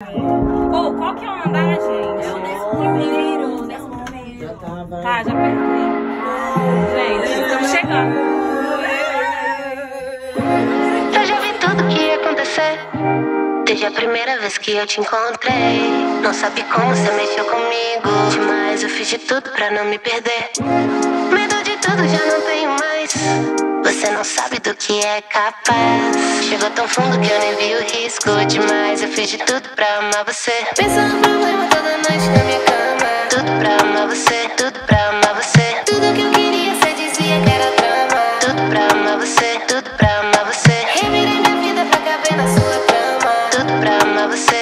Pô, qual que é o andar, gente? É o décimo primeiro, décimo primeiro. Já tava. Tá, já perdi. Gente, estamos chegando. Eu já vi tudo que ia acontecer. Desde a primeira vez que eu te encontrei. Não sabe como você mexeu comigo. Demais, eu fiz de tudo pra não me perder. Medo de tudo já não tenho mais. Você não sabe do que é capaz. Chegou tão fundo que eu nem vi o risco demais. Eu fiz de tudo pra amar você. Pensando no problema toda noite na minha cama. Tudo pra amar você, tudo pra amar você. Tudo que eu queria, você dizia que era drama. Tudo pra amar você, tudo pra amar você. Revirei minha vida pra caber na sua cama. Tudo pra amar você.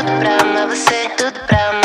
tudo pra amar você, tudo pra amar